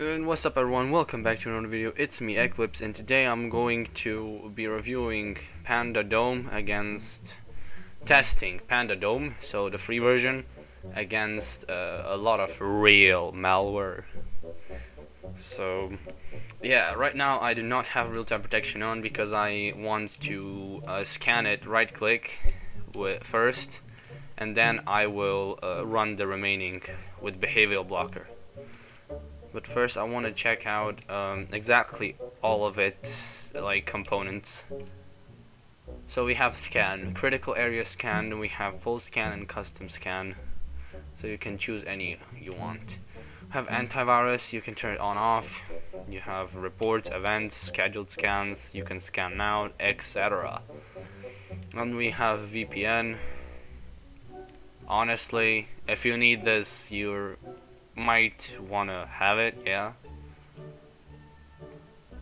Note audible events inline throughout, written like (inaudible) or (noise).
And what's up everyone, welcome back to another video, it's me Eclypsee and today I'm going to be reviewing Panda Dome against testing Panda Dome, so the free version against uh, a lot of real malware. So yeah, right now I do not have real-time protection on because I want to uh, scan it right click first and then I will uh, run the remaining with behavioral blocker but first I want to check out um, exactly all of its like components. So we have scan critical area scan we have full scan and custom scan. So you can choose any you want. Have antivirus you can turn it on off. You have reports events scheduled scans you can scan now etc and we have VPN honestly if you need this you're might wanna have it, yeah.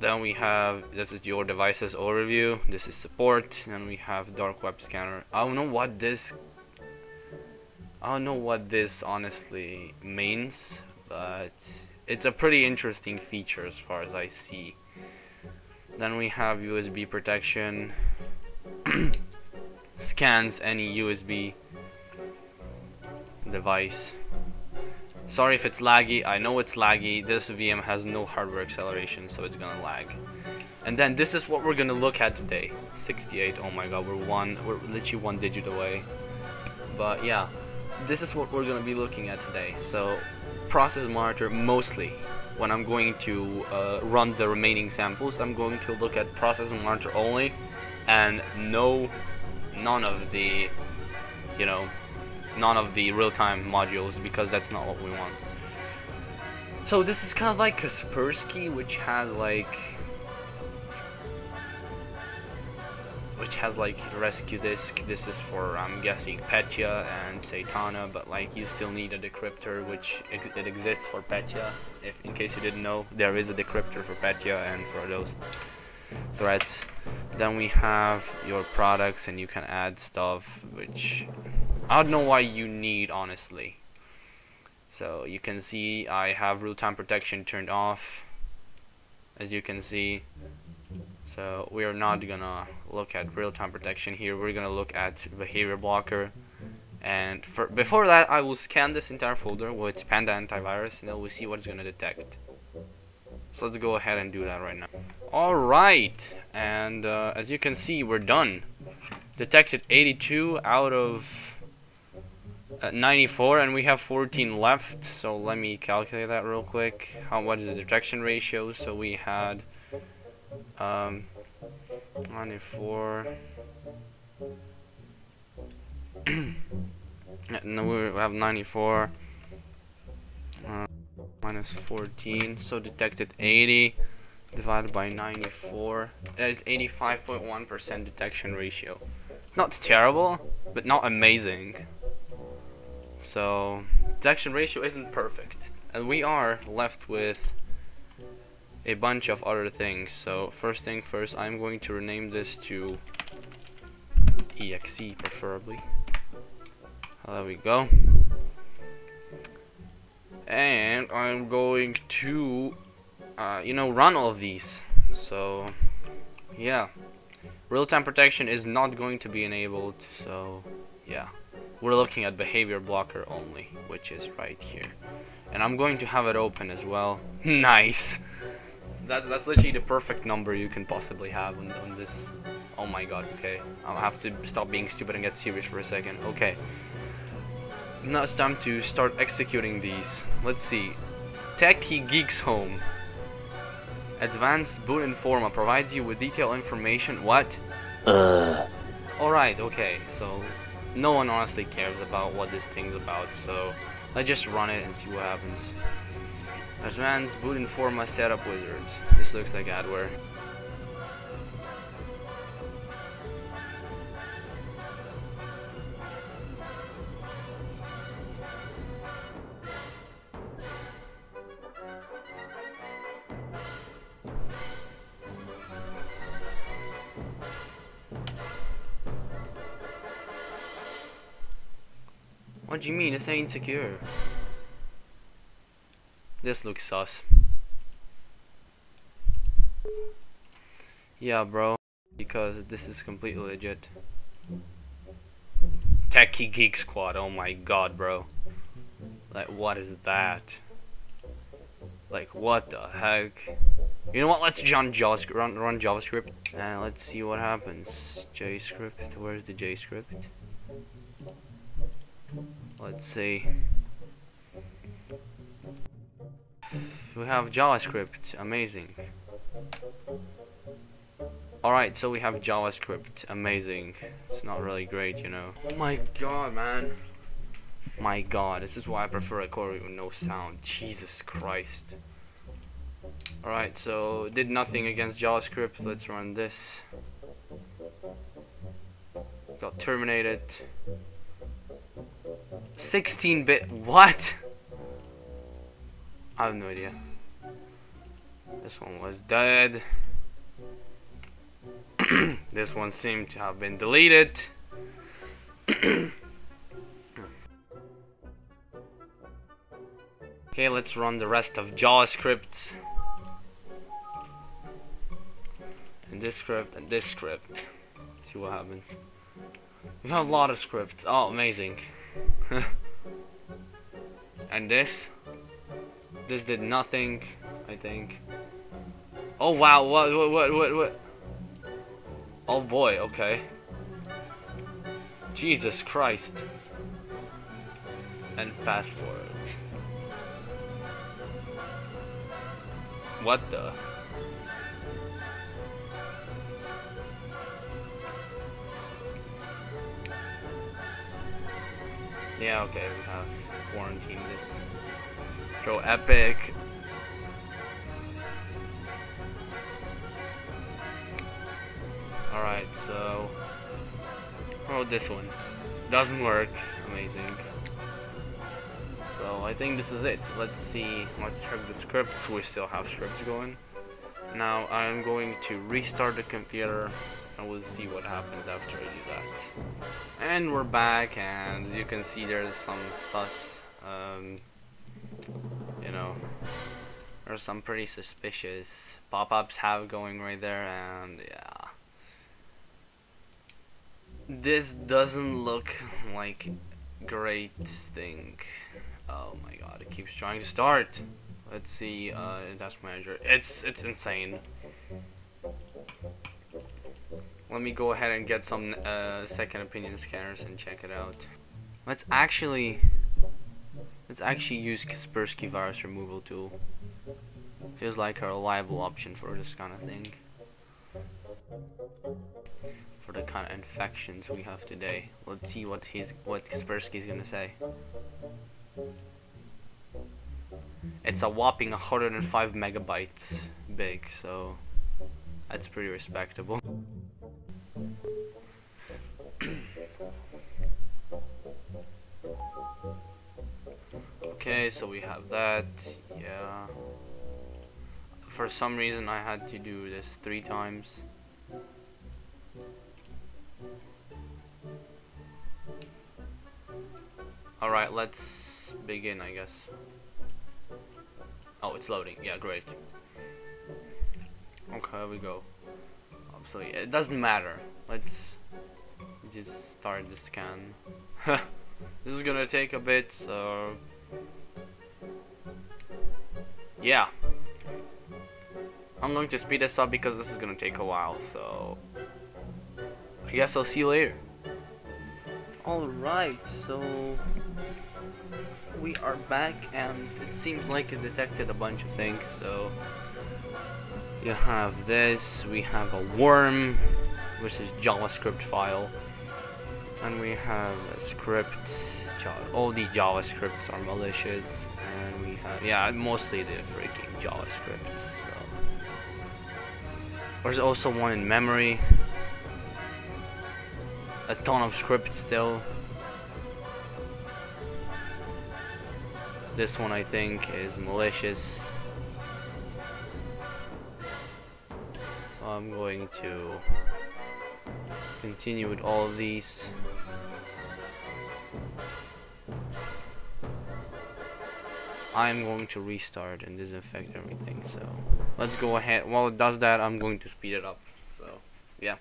Then we have this is your devices overview. This is support. Then we have dark web scanner. I don't know what this. I don't know what this honestly means, but it's a pretty interesting feature as far as I see. Then we have USB protection. (clears throat) Scans any USB device. Sorry if it's laggy, I know it's laggy. This VM has no hardware acceleration, so it's gonna lag. And then this is what we're gonna look at today. 68, oh my god, we're one, we're literally one digit away. But yeah, this is what we're gonna be looking at today. So, process monitor mostly. When I'm going to uh, run the remaining samples, I'm going to look at process monitor only, and no, none of the, you know, none of the real-time modules because that's not what we want. So this is kind of like Kaspersky, which has like which has like rescue disk. This is for I'm guessing Petya and Satana, but like you still need a decryptor, which it exists for Petya. If in case you didn't know, there is a decryptor for Petya and for those threats. Then we have your products, and you can add stuff, which I don't know why you need honestly. So you can see I have real-time protection turned off as you can see. So we are not gonna look at real-time protection here. We're gonna look at behavior blocker. And for before that I will scan this entire folder with panda antivirus and then we'll see what it's gonna detect. So let's go ahead and do that right now. Alright and uh, as you can see we're done. Detected 82 out of uh, 94 and we have 14 left so let me calculate that real quick. How what is the detection ratio? So we had um 94 (clears throat) no we have 94 uh, minus 14 so detected 80 divided by 94 that is 85.1% detection ratio. Not terrible but not amazing so detection ratio isn't perfect. And we are left with a bunch of other things. So first thing first, I'm going to rename this to exe preferably. There we go. And I'm going to, uh, you know, run all of these. So, yeah. Real-time protection is not going to be enabled, so, yeah we're looking at behavior blocker only, which is right here. And I'm going to have it open as well. (laughs) nice! That's, that's literally the perfect number you can possibly have on, on this. Oh my god, okay. I'll have to stop being stupid and get serious for a second. Okay. Now it's time to start executing these. Let's see. Techie Geeks Home. Advanced Boot Informa provides you with detailed information. What? Uh. Alright, okay, so no one honestly cares about what this thing's about, so let's just run it and see what happens. Advanced boot informa setup wizards. This looks like adware. What do you mean? This ain't secure. This looks sus. Yeah, bro. Because this is completely legit. Techie Geek Squad, oh my god, bro. Like, what is that? Like, what the heck? You know what? Let's run JavaScript. Run, run JavaScript, and let's see what happens. JScript. Where's the JScript? Let's see. We have JavaScript. Amazing. Alright, so we have JavaScript. Amazing. It's not really great, you know. Oh my god, man. My god, this is why I prefer recording with no sound. Jesus Christ. Alright, so did nothing against JavaScript. Let's run this. Got terminated. 16-bit. What? I have no idea. This one was dead. (clears throat) this one seemed to have been deleted. (clears throat) okay, let's run the rest of JavaScript. and this script and this script. See what happens. We've a lot of scripts. Oh, amazing. (laughs) and this. This did nothing, I think. Oh wow, what, what, what, what, what? Oh boy, okay. Jesus Christ. And fast. What the? Yeah, okay, we have quarantined this. Go epic. Alright, so... Oh, this one. Doesn't work. Amazing. So, I think this is it. Let's see. Let's check the scripts. We still have scripts going. Now, I'm going to restart the computer and we'll see what happens after I do that. And we're back, and as you can see, there's some sus, um, you know, there's some pretty suspicious pop-ups have going right there, and yeah. This doesn't look like great thing. Oh my god, it keeps trying to start. Let's see, uh, Task Manager. It's, it's insane. Let me go ahead and get some uh, second opinion scanners and check it out. Let's actually let's actually use Kaspersky virus removal tool. Feels like a reliable option for this kind of thing. For the kind of infections we have today. Let's see what he's what Kaspersky is gonna say. It's a whopping 105 megabytes big, so that's pretty respectable. Okay, so we have that. Yeah. For some reason, I had to do this three times. Alright, let's begin, I guess. Oh, it's loading. Yeah, great. Okay, we go. So it doesn't matter. Let's just start the scan. (laughs) this is gonna take a bit, so yeah. I'm going to speed this up because this is gonna take a while, so I guess I'll see you later. Alright, so we are back and it seems like it detected a bunch of things, so you have this, we have a worm, which is JavaScript file, and we have a script, all the JavaScripts are malicious, we have, yeah, mostly the freaking JavaScripts, so. There's also one in memory, a ton of scripts still. This one I think is malicious. So I'm going to continue with all these. I'm going to restart and disinfect everything. So let's go ahead. While it does that, I'm going to speed it up. So yeah.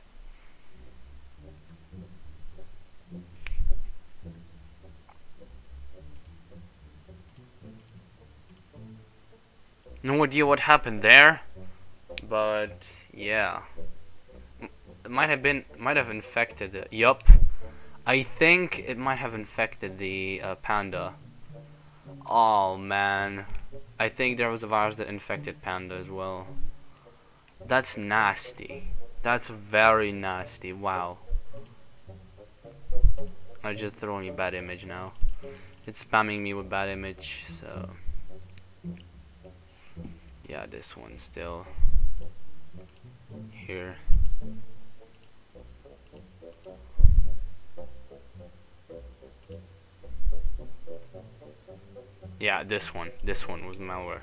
No idea what happened there, but yeah, it might have been might have infected. Yup, I think it might have infected the uh, panda. Oh man, I think there was a virus that infected panda as well. That's nasty. That's very nasty. Wow. I just throwing a bad image now. It's spamming me with bad image, so yeah, this one still here. Yeah, this one. This one was malware.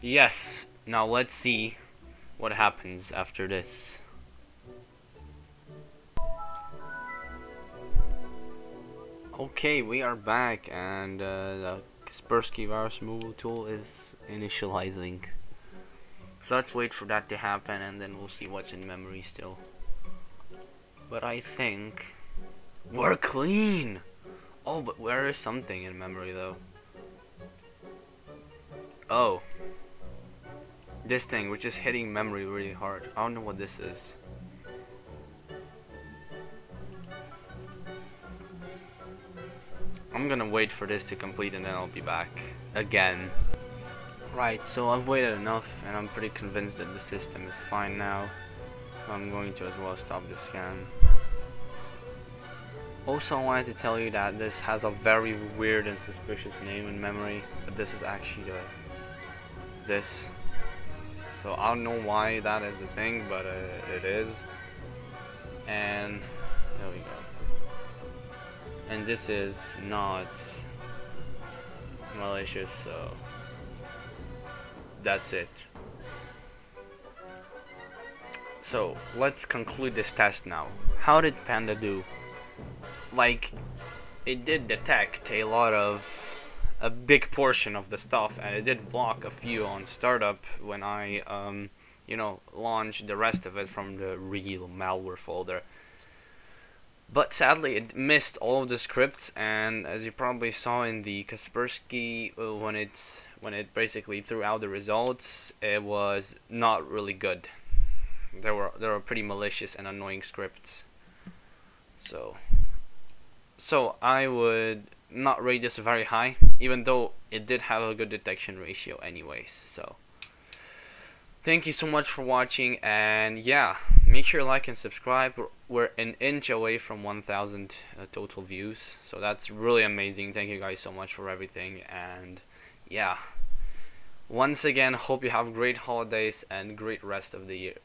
Yes. Now let's see what happens after this. Okay, we are back and uh, the Kaspersky virus removal tool is initializing. So let's wait for that to happen and then we'll see what's in memory still. But I think we're clean! Oh, but where is something in memory though? Oh. This thing, which is hitting memory really hard. I don't know what this is. I'm gonna wait for this to complete and then I'll be back again. Right, so I've waited enough and I'm pretty convinced that the system is fine now. I'm going to as well stop the scan. Also I wanted to tell you that this has a very weird and suspicious name in memory, but this is actually the this. So I don't know why that is the thing, but uh, it is. And there we go and this is not malicious so that's it so let's conclude this test now how did panda do like it did detect a lot of a big portion of the stuff and it did block a few on startup when I um, you know launched the rest of it from the real malware folder but sadly, it missed all of the scripts, and as you probably saw in the Kaspersky, uh, when it's when it basically threw out the results, it was not really good. There were there were pretty malicious and annoying scripts. So, so I would not rate this very high, even though it did have a good detection ratio, anyways. So. Thank you so much for watching and yeah make sure like and subscribe. We're, we're an inch away from 1000 uh, total views so that's really amazing. Thank you guys so much for everything and yeah. Once again hope you have great holidays and great rest of the year